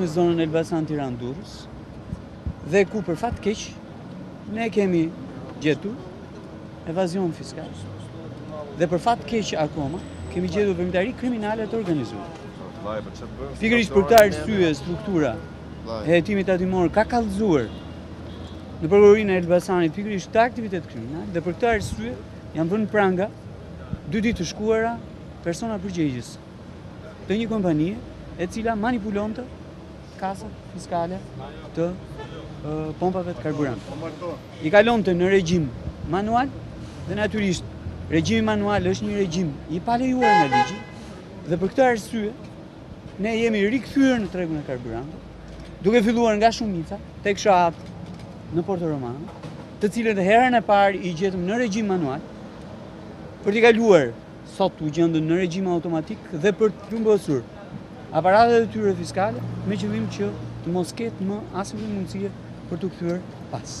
në zonën Elbasan Tiranë Durrës dhe ku për fat keq ne kemi gjetur evazion fiskal dhe për fat keq akoma kemi gjetur veprimtari kriminale të organizuar. Pikërisht për këtë arsye struktura e hetimit tatimor ka kallëzuar në prokurorinë e Elbasanit pikërisht këtë aktivitet kriminal dhe për këtë arsye janë vënë pranga dy ditë të shkuara persona përgjegjës. të një kompanie e cila manipulonte kasat fiskale të pompave të karburantit. I kalonte në regjim manual dhe natyrisht regjimi manual është një regjim i palejuar nga ligji dhe për këtë arsye ne jemi rikthyer në tregun e karburantit duke filluar nga shumica tek shahat në Porto Romano të cilat herën e parë i gjetëm në regjim manual për t'i kaluar sot u gjendën në regjim automatik dhe për të plumbosur aparatet e tyre fiskale me qëllim që të mos ketë më asnjë mundësi për t'u kthyer pas.